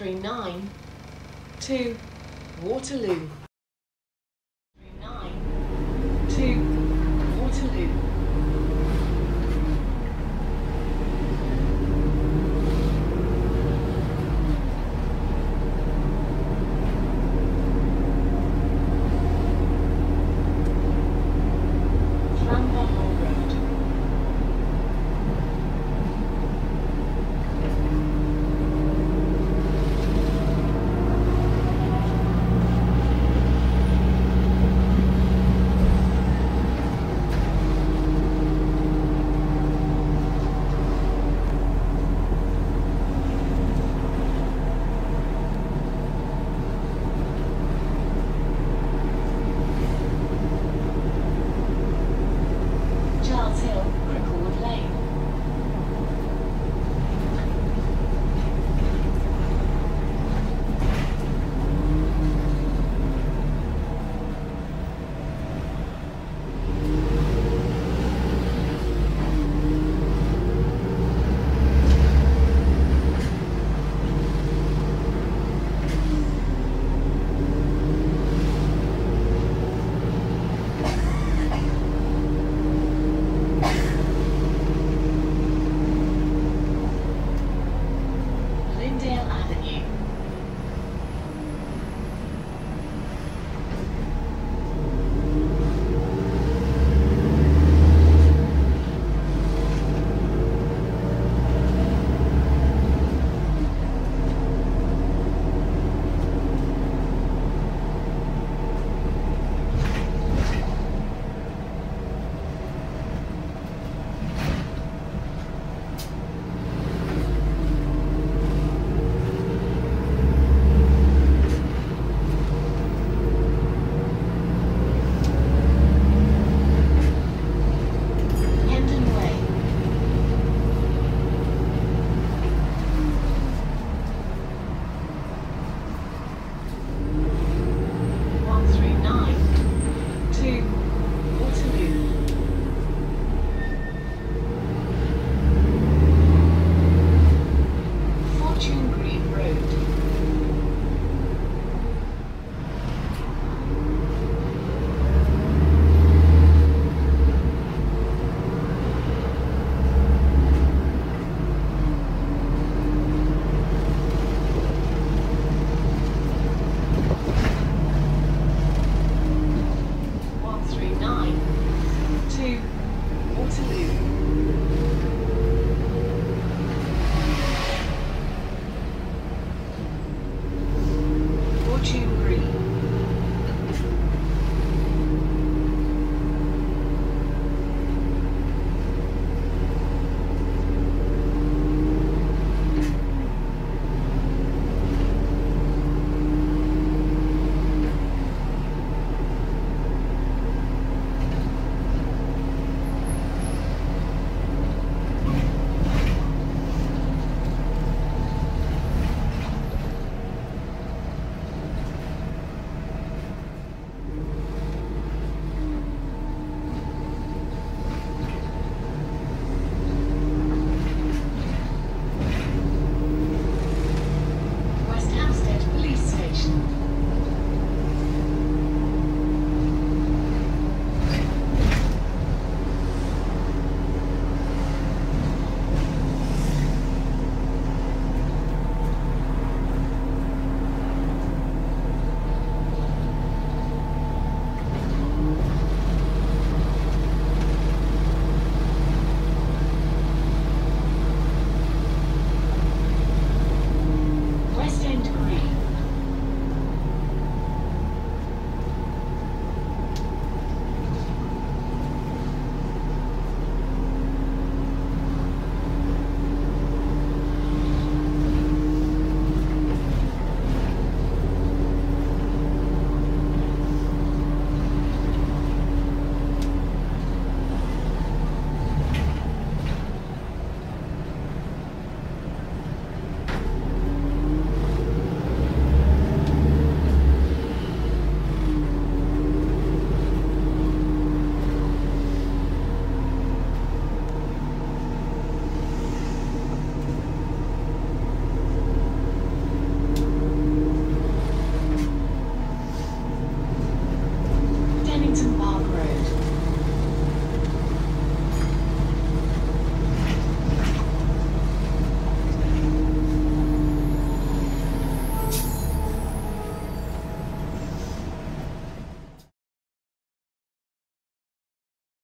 639 to Waterloo. Fortune